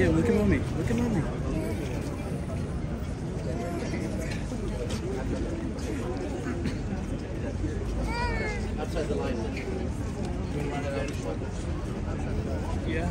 Here, look at mommy. Look at mommy. Outside the line. Yeah.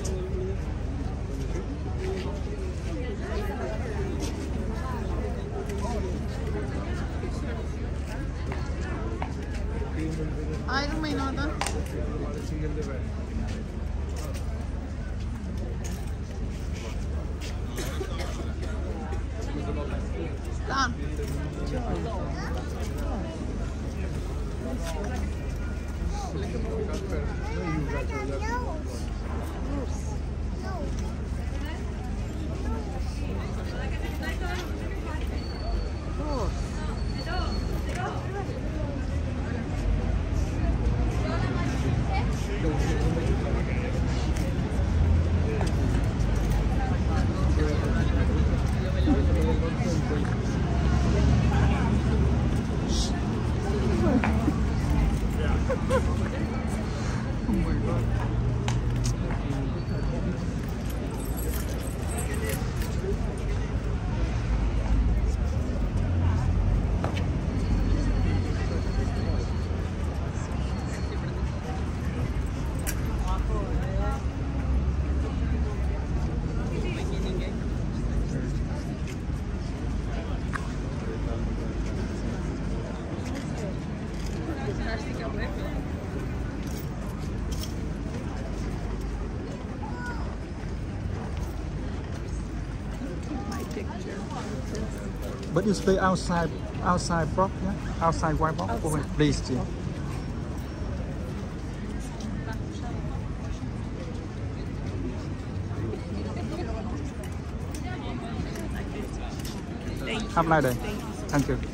burada But you stay outside, outside box, yeah? Outside white box, Outside. please. Yeah. Have a nice day. Thank you.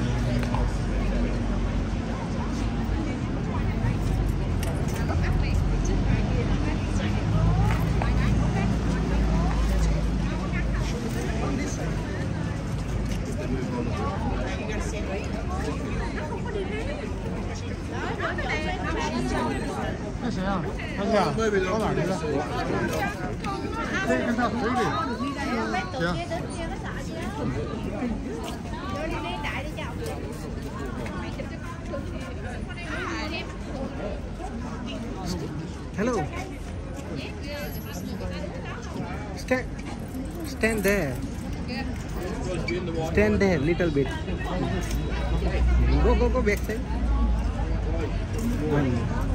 Hello. Stand, stand there. Stand there, little bit. Go, go, go, back side.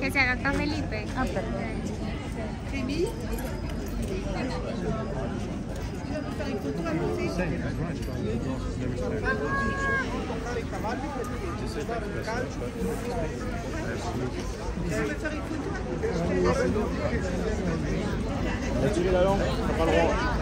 Cái xe là tao mới lịp ấy. Se deve portare i la le droit.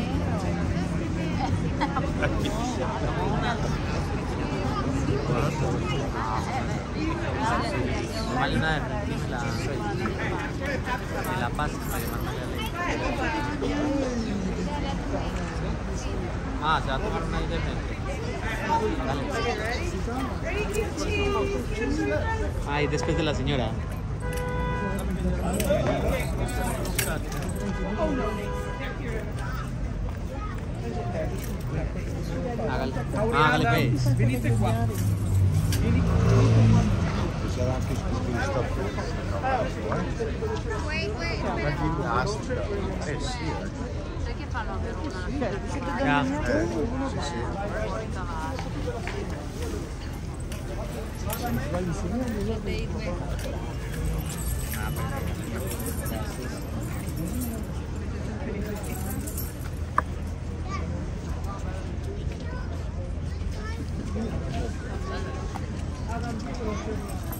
Una de la Ah, se va a tomar una ahí después de la señora. Aureana, ah, venite qua. Venite qua. C'era anche scritto di staffetta. Eh sì, eh che fanno a Verona? Yeah. Eh, sì, sì. Ah, beh. Sì, eh.